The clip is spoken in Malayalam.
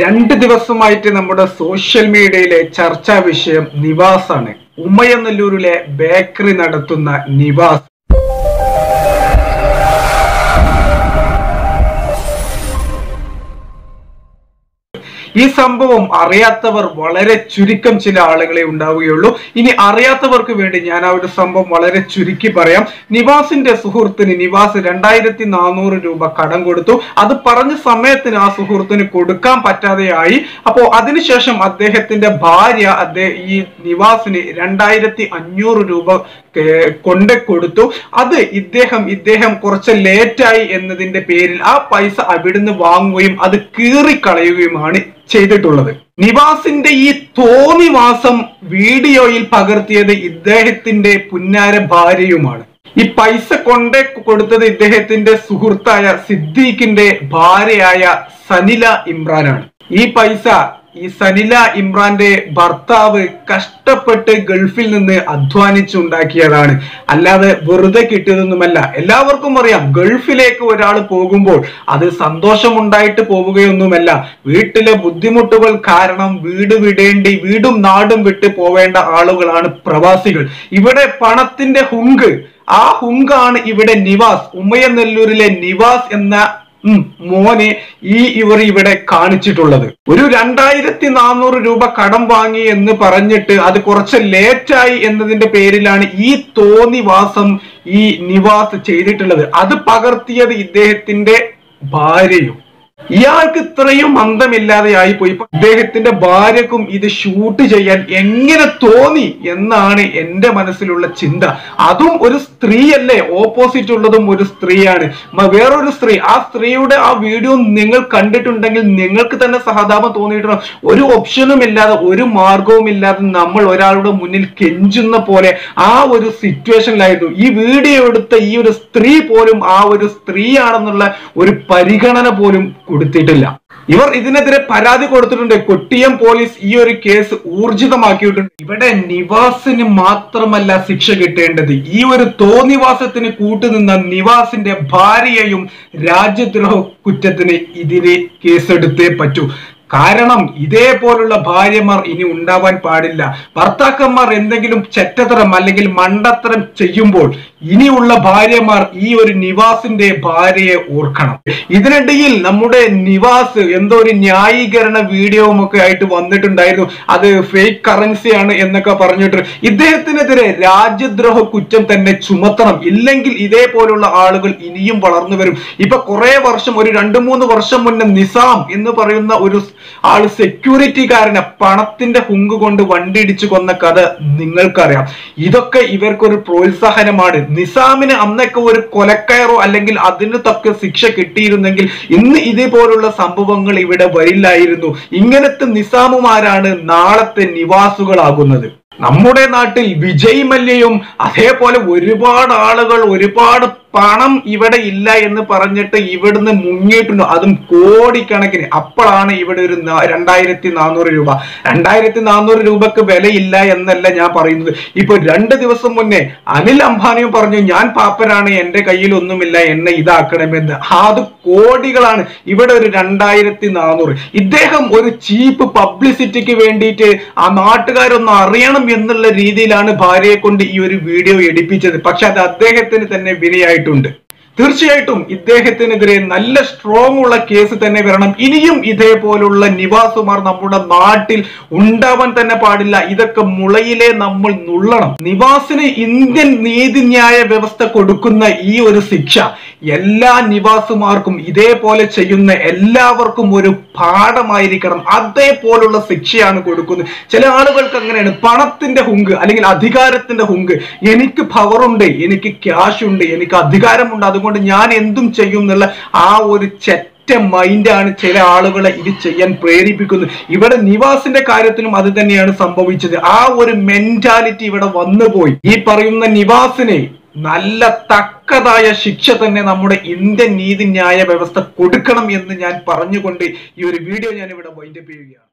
രണ്ട് ദിവസമായിട്ട് നമ്മുടെ സോഷ്യൽ മീഡിയയിലെ ചർച്ചാ വിഷയം നിവാസാണ്. ഉമ്മയനല്ലൂരിലെ ബേക്കറി നടത്തുന്ന നിവാസ്. ഈ സംഭവം അറിയാത്തവർ വളരെ ചുരുക്കം ചില ആളുകളെ ഉണ്ടാവുകയുള്ളൂ. ഇനി അറിയാത്തവർക്ക് വേണ്ടി ഞാൻ ആ ഒരു സംഭവം വളരെ ചുരുക്കി പറയാം. നിവാസിന്റെ സുഹൃത്തിന് നിവാസ് രണ്ടായിരത്തി നാനൂറ് രൂപ കടം കൊടുത്തു. അത് പറഞ്ഞ സമയത്തിന് ആ സുഹൃത്തിന് കൊടുക്കാൻ പറ്റാതെയായി. അപ്പോ അതിനുശേഷം അദ്ദേഹത്തിന്റെ ഭാര്യ അദ്ദേഹം ഈ നിവാസിന് രണ്ടായിരത്തി അഞ്ഞൂറ് രൂപ കൊണ്ട് കൊടുത്തു. അത് ഇദ്ദേഹം ഇദ്ദേഹം കുറച്ച് ലേറ്റായി എന്നതിന്റെ പേരിൽ ആ പൈസ അവിടുന്ന് വാങ്ങുകയും അത് കീറിക്കളയുകയുമാണ് ചെയ്തിട്ടുള്ളത്. നിവാസിന്റെ ഈ തോന്നിവാസം വീഡിയോയിൽ പകർത്തിയത് ഇദ്ദേഹത്തിന്റെ പുന്നാര ഭാര്യയുമാണ്. ഈ പൈസ കൊണ്ടേ കൊടുത്തത് ഇദ്ദേഹത്തിന്റെ സുഹൃത്തായ സിദ്ദീഖിന്റെ ഭാര്യയായ സനില ഇമ്രാനാണ്. ഈ പൈസ ഈ സനില ഇമ്രാന്റെ ഭർത്താവ് കഷ്ടപ്പെട്ട് ഗൾഫിൽ നിന്ന് അധ്വാനിച്ചുണ്ടാക്കിയതാണ് അല്ലാതെ വെറുതെ കിട്ടിയതൊന്നുമല്ല. എല്ലാവർക്കും അറിയാം ഗൾഫിലേക്ക് ഒരാൾ പോകുമ്പോൾ അത് സന്തോഷമുണ്ടായിട്ട് പോവുകയൊന്നുമല്ല. വീട്ടിലെ ബുദ്ധിമുട്ടുകൾ കാരണം വീട് വിടേണ്ടി വീടും നാടും വിട്ട് പോവേണ്ട ആളുകളാണ് പ്രവാസികൾ. ഇവിടെ പണത്തിന്റെ ഹുങ്ക് ആ ഹുങ്കാണ് ഇവിടെ നിവാസ്. ഉമ്മയനെല്ലൂരിലെ നിവാസ് എന്ന മോനെ ഈ ഇവർ ഇവിടെ കാണിച്ചിട്ടുള്ളത്. ഒരു രണ്ടായിരത്തി നാനൂറ് രൂപ കടം വാങ്ങി എന്ന് പറഞ്ഞിട്ട് അത് കുറച്ച് ലേറ്റായി എന്നതിന്റെ പേരിലാണ് ഈ തോന്നിവാസം ഈ നിവാസ് ചെയ്തിട്ടുള്ളത്. അത് പകർത്തിയത് ഇദ്ദേഹത്തിന്റെ ഭാര്യയും. ഇയാൾക്ക് ഇത്രയും മന്ദമില്ലാതെ ആയിപ്പോയി. ഇപ്പൊ ഇദ്ദേഹത്തിന്റെ ഭാര്യക്കും ഇത് ഷൂട്ട് ചെയ്യാൻ എങ്ങനെ തോന്നി എന്നാണ് എന്റെ മനസ്സിലുള്ള ചിന്ത. അതും ഒരു സ്ത്രീയല്ലേ? ഓപ്പോസിറ്റ് ഉള്ളതും ഒരു സ്ത്രീയാണ്. വേറൊരു സ്ത്രീ. ആ സ്ത്രീയുടെ ആ വീഡിയോ നിങ്ങൾ കണ്ടിട്ടുണ്ടെങ്കിൽ നിങ്ങൾക്ക് തന്നെ സഹതാപം തോന്നിയിട്ടുണ്ടോ? ഒരു ഓപ്ഷനും ഇല്ലാതെ ഒരു മാർഗവും ഇല്ലാതെ നമ്മൾ ഒരാളുടെ മുന്നിൽ കെഞ്ചുന്ന പോലെ ആ ഒരു സിറ്റുവേഷനിലായിരുന്നു ഈ വീഡിയോ എടുത്ത ഈ ഒരു സ്ത്രീ പോലും ആ ഒരു സ്ത്രീയാണെന്നുള്ള ഒരു പരിഗണന പോലും കൊടുത്തിട്ടില്ല. ഇവർ ഇതിനെതിരെ പരാതി കൊടുത്തിട്ടുണ്ട്. കൊട്ടിയം പോലീസ് ഈ ഒരു കേസ് ഊർജിതമാക്കിയിട്ടുണ്ട്. ഇവിടെ നിവാസിന് മാത്രമല്ല ശിക്ഷ കിട്ടേണ്ടത്. ഈ ഒരു തോന്നിവാസത്തിന് കൂട്ടുനിന്ന നിവാസിന്റെ ഭാര്യയും രാജ്യദ്രോഹ കുറ്റത്തിന് ഇതിന് കേസെടുത്തേ പറ്റൂ. കാരണം ഇതേപോലുള്ള ഭാര്യമാർ ഇനി ഉണ്ടാവാൻ പാടില്ല. ഭർത്താക്കന്മാർ എന്തെങ്കിലും ചെറ്റത്തരം അല്ലെങ്കിൽ മണ്ടത്തരം ചെയ്യുമ്പോൾ ഇനിയുള്ള ഭാര്യമാർ ഈ ഒരു നിവാസിന്റെ ഭാര്യയെ ഓർക്കണം. ഇതിനിടയിൽ നമ്മുടെ നിവാസ് എന്തോ ഒരു ന്യായീകരണ വീഡിയോവും ഒക്കെ ആയിട്ട് വന്നിട്ടുണ്ടായിരുന്നു. അത് ഫേക്ക് കറൻസിയാണ് എന്നൊക്കെ പറഞ്ഞിട്ട്. ഇദ്ദേഹത്തിനെതിരെ രാജ്യദ്രോഹ കുറ്റം തന്നെ ചുമത്തണം. ഇല്ലെങ്കിൽ ഇതേപോലുള്ള ആളുകൾ ഇനിയും വളർന്നു വരും. ഇപ്പൊ കുറെ വർഷം ഒരു രണ്ടു മൂന്ന് വർഷം മുന്നേ നിസാം എന്ന് പറയുന്ന ഒരു ആൾ സെക്യൂരിറ്റിക്കാരനെ പണത്തിന്റെ ഹുങ്ക് കൊണ്ട് വണ്ടി ഇടിച്ചു കൊന്ന കഥ നിങ്ങൾക്കറിയാം. ഇതൊക്കെ ഇവർക്കൊരു പ്രോത്സാഹനമാണ്. നിസാമിന് അന്നൊക്കെ ഒരു കൊലക്കയറോ അല്ലെങ്കിൽ അതിന് തക്ക ശിക്ഷ കിട്ടിയിരുന്നെങ്കിൽ ഇന്ന് ഇതേപോലുള്ള സംഭവങ്ങൾ ഇവിടെ വരില്ലായിരുന്നു. ഇങ്ങനത്തെ നിസാമുമാരാണ് നാളത്തെ നിവാസുകളാകുന്നത്. നമ്മുടെ നാട്ടിൽ വിജയ് മല്യയും അതേപോലെ ഒരുപാട് ആളുകൾ ഒരുപാട് പണം ഇവിടെ ഇല്ല എന്ന് പറഞ്ഞിട്ട് ഇവിടുന്ന് മുങ്ങിയിട്ടുണ്ട്. അതും കോടിക്കണക്കിന്. അപ്പോഴാണ് ഇവിടെ ഒരു രണ്ടായിരത്തി നാനൂറ് രൂപ. രണ്ടായിരത്തി നാനൂറ് രൂപക്ക് വിലയില്ല എന്നല്ല ഞാൻ പറയുന്നത്. ഇപ്പൊ രണ്ട് ദിവസം മുന്നേ അനിൽ അംബാനിയും പറഞ്ഞു ഞാൻ പാപ്പനാണ് എന്റെ കയ്യിൽ ഒന്നുമില്ല എന്നെ ഇതാക്കണമെന്ന്. അത് കോടികളാണ്. ഇവിടെ ഒരു രണ്ടായിരത്തി നാനൂറ് ഇദ്ദേഹം ഒരു ചീപ്പ് പബ്ലിസിറ്റിക്ക് വേണ്ടിയിട്ട് ആ നാട്ടുകാരൊന്നും അറിയണം എന്നുള്ള രീതിയിലാണ് ഭാര്യയെ കൊണ്ട് ഈ ഒരു വീഡിയോ എടുപ്പിച്ചത്. പക്ഷെ അത് അദ്ദേഹത്തിന് തന്നെ വിനയായിട്ടുണ്ട് തീർച്ചയായിട്ടും ഇദ്ദേഹത്തിനെതിരെ നല്ല സ്ട്രോങ് ഉള്ള കേസ് തന്നെ വരണം. ഇനിയും ഇതേപോലുള്ള നിവാസുമാർ നമ്മുടെ നാട്ടിൽ ഉണ്ടാവാൻ തന്നെ പാടില്ല. ഇതൊക്കെ മുളയിലെ നമ്മൾ നുള്ളണം. നിവാസിന് ഇന്ത്യൻ നീതിന്യായ വ്യവസ്ഥ കൊടുക്കുന്ന ഈ ഒരു ശിക്ഷ എല്ലാ നിവാസുമാർക്കും ഇതേപോലെ ചെയ്യുന്ന എല്ലാവർക്കും ഒരു പാഠമായിരിക്കണം. അതേപോലുള്ള ശിക്ഷയാണ് കൊടുക്കുന്നത്. ചില ആളുകൾക്ക് അങ്ങനെയാണ്. പണത്തിന്റെ ഹുങ്ക് അല്ലെങ്കിൽ അധികാരത്തിന്റെ ഹുങ്ക്. എനിക്ക് പവറുണ്ട് എനിക്ക് ക്യാഷ് ഉണ്ട് എനിക്ക് അധികാരമുണ്ട്. അതുകൊണ്ട് ഞാൻ എന്തും ചെയ്യും എന്നുള്ള ആ ഒരു ചെറ്റ മൈൻഡാണ് ചില ആളുകളെ ഇത് ചെയ്യാൻ പ്രേരിപ്പിക്കുന്നത് ഇവിടെ നിവാസിന്റെ കാര്യത്തിലും അത് തന്നെയാണ് സംഭവിച്ചത്. ആ ഒരു മെന്റാലിറ്റി ഇവിടെ വന്നുപോയി ഈ പറയുന്ന നിവാസിനെ നല്ല തക്കതായ ശിക്ഷ തന്നെ നമ്മുടെ ഇന്ത്യൻ നീതിന്യായ വ്യവസ്ഥ കൊടുക്കണം എന്ന് ഞാൻ പറഞ്ഞുകൊണ്ട് ഈ ഒരു വീഡിയോ ഞാൻ ഇവിടെ വൈൻഡപ്പ് ചെയ്യുകയാണ്.